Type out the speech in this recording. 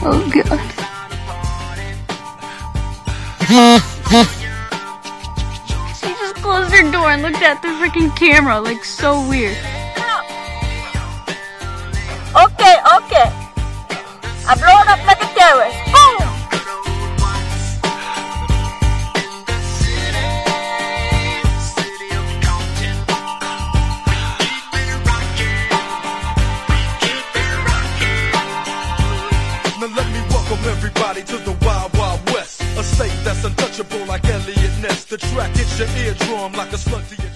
Oh god. she just closed her door and looked at the freaking camera like so weird. Everybody to the Wild Wild West. A state that's untouchable like Eliot Ness. The track hits your eardrum like a slug to your